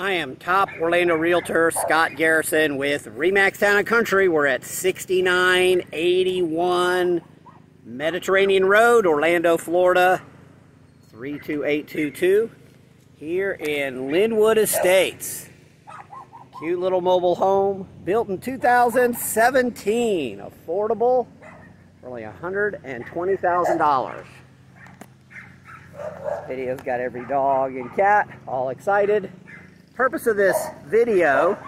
I am top Orlando realtor Scott Garrison with Remax Town and Country. We're at 6981 Mediterranean Road, Orlando, Florida 32822 here in Lynnwood Estates. Cute little mobile home built in 2017. Affordable for only $120,000. Video's got every dog and cat all excited purpose of this video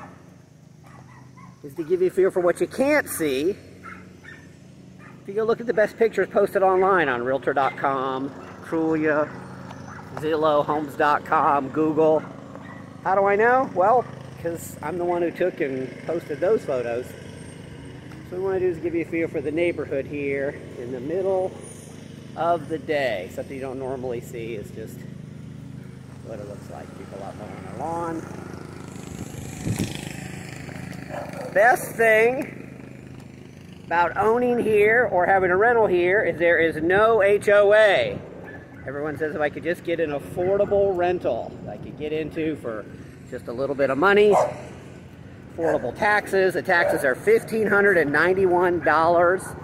is to give you a feel for what you can't see. If you go look at the best pictures posted online on Realtor.com, Trulia, Zillow, Homes.com, Google. How do I know? Well, because I'm the one who took and posted those photos. So what we want to do is give you a feel for the neighborhood here in the middle of the day. Something you don't normally see is just what it looks like. People out mowing their lawn. Best thing about owning here or having a rental here is there is no HOA. Everyone says if I could just get an affordable rental I could get into for just a little bit of money, affordable taxes. The taxes are $1,591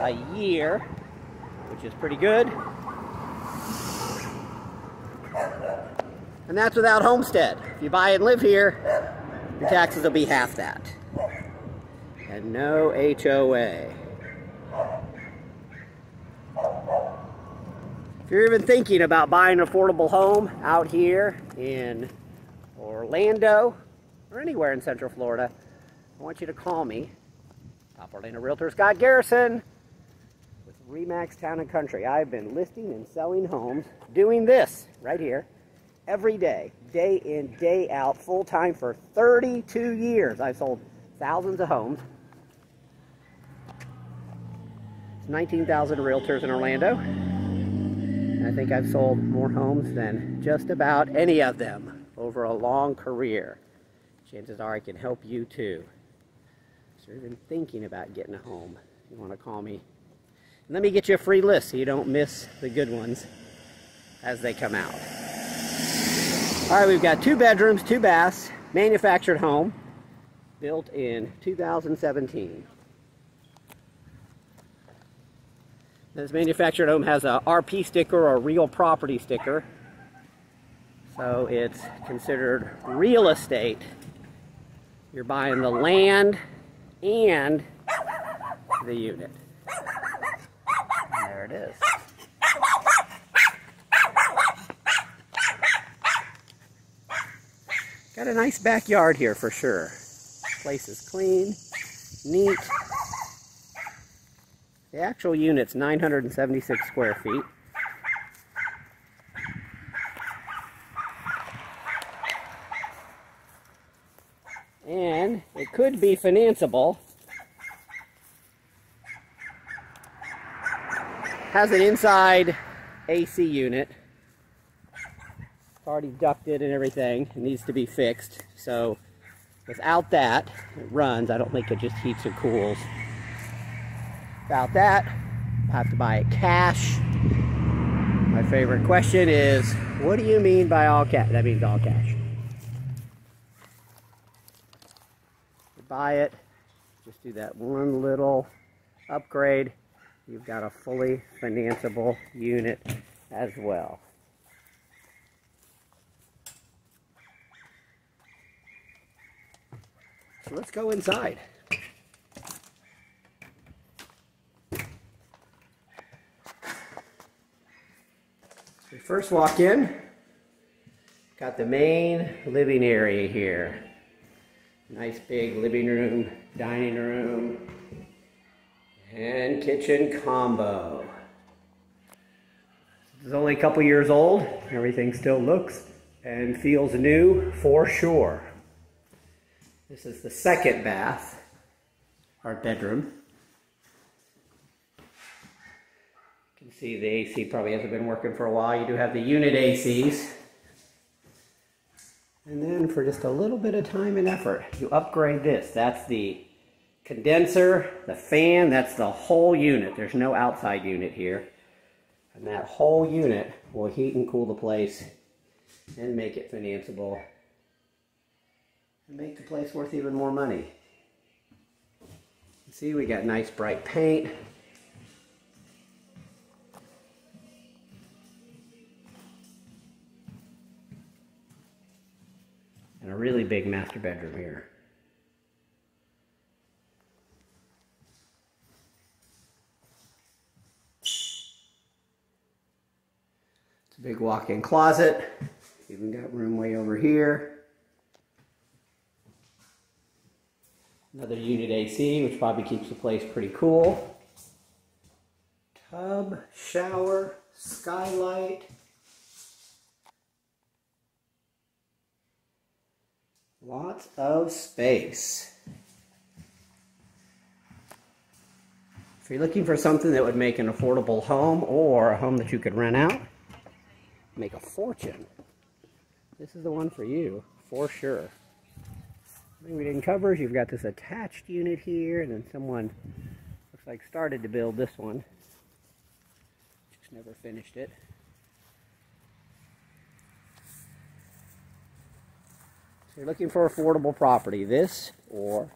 a year, which is pretty good. And that's without homestead. If you buy and live here, your taxes will be half that. And no HOA. If you're even thinking about buying an affordable home out here in Orlando or anywhere in Central Florida, I want you to call me, Top Orlando Realtor Scott Garrison with Remax Town and Country. I've been listing and selling homes doing this right here every day, day in, day out, full time for 32 years. I've sold thousands of homes. It's 19,000 realtors in Orlando. And I think I've sold more homes than just about any of them over a long career. Chances are I can help you too. So you're even thinking about getting a home, you want to call me. let me get you a free list so you don't miss the good ones as they come out. All right, we've got two bedrooms, two baths, manufactured home, built in 2017. This manufactured home has a RP sticker or real property sticker. So it's considered real estate. You're buying the land and the unit. And there it is. Got a nice backyard here for sure. Place is clean, neat. The actual unit's 976 square feet. And it could be financeable. Has an inside AC unit already ducted and everything. It needs to be fixed. So without that, it runs. I don't think it just heats and cools. Without that, I have to buy it cash. My favorite question is, what do you mean by all cash? That means all cash. You buy it, just do that one little upgrade. You've got a fully financeable unit as well. So let's go inside. We first walk in, got the main living area here. Nice big living room, dining room, and kitchen combo. It's only a couple years old. Everything still looks and feels new for sure. This is the second bath, our bedroom. You can see the AC probably hasn't been working for a while. You do have the unit ACs. And then for just a little bit of time and effort, you upgrade this. That's the condenser, the fan, that's the whole unit. There's no outside unit here. And that whole unit will heat and cool the place and make it financeable and make the place worth even more money. See, we got nice bright paint. And a really big master bedroom here. It's a big walk-in closet. Even got room way over here. Another unit AC, which probably keeps the place pretty cool. Tub, shower, skylight. Lots of space. If you're looking for something that would make an affordable home or a home that you could rent out, make a fortune, this is the one for you, for sure. Thing we didn't cover is you've got this attached unit here, and then someone looks like started to build this one. Just never finished it. So you're looking for affordable property, this or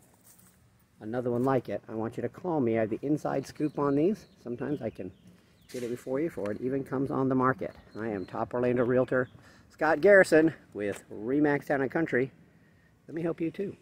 another one like it. I want you to call me. I have the inside scoop on these. Sometimes I can get it before you before it even comes on the market. I am Top Orlando Realtor Scott Garrison with Remax Town and Country. Let me help you too.